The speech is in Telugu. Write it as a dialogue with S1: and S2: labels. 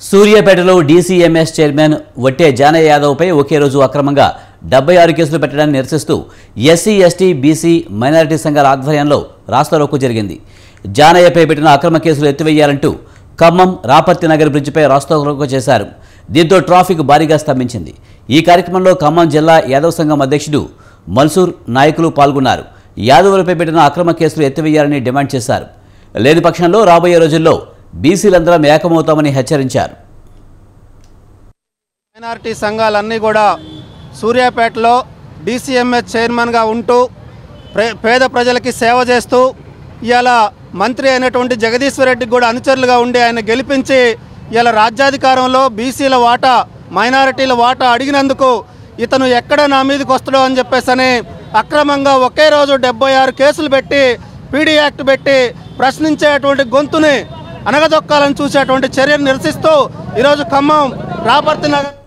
S1: సూర్యాపేటలో డీసీఎంఎస్ చైర్మన్ వట్టే జానయ్య యాదవ్పై ఒకే రోజు అక్రమంగా డెబ్బై ఆరు కేసులు పెట్టడాన్ని నిరసిస్తూ ఎస్సీ ఎస్టీ బీసీ మైనారిటీ సంఘాల ఆధ్వర్యంలో రాస్తారోకో జరిగింది. జానయ్యపై పెట్టిన అక్రమ కేసులు ఎత్తివేయాలంటూ ఖమ్మం రాపర్తి నగర్ బ్రిడ్జిపై రాస్తారోకో చేశారు. దీంతో ట్రాఫిక్ భారీగా స్తంభించింది. ఈ కార్యక్రమంలో ఖమ్మం జిల్లా యాదవ్ సంఘం అధ్యక్షుడు మన్సూర్ నాయకులు పాల్గొన్నారు. యాదవులపై పెట్టిన అక్రమ కేసులు ఎత్తివేయాలని డిమాండ్ చేశారు. లేని పక్షంలో రాబోయే రోజుల్లో బీసీలందరం ఏకమవుతామని హెచ్చరించారు.
S2: మైనారిటీ సంఘాలన్నీ కూడా సూర్యాపేటలో డీసీఎంఎస్ చైర్మన్గా ఉంటూ పేద ప్రజలకి సేవ చేస్తూ ఇవాళ మంత్రి అయినటువంటి జగదీశ్వర్ రెడ్డికి కూడా అనుచరులుగా ఉండి ఆయన గెలిపించి ఇవాళ రాజ్యాధికారంలో బీసీల వాటా మైనారిటీల వాటా అడిగినందుకు ఇతను ఎక్కడ నా మీదకి వస్తాడో అని చెప్పేసి అక్రమంగా ఒకే రోజు డెబ్బై ఆరు కేసులు పెట్టి పీడీ యాక్ట్ పెట్టి ప్రశ్నించేటువంటి గొంతుని అనగదొక్కాలని చూసేటువంటి చర్యను నిరసిస్తూ ఈరోజు ఖమ్మం రాపర్తి నగర్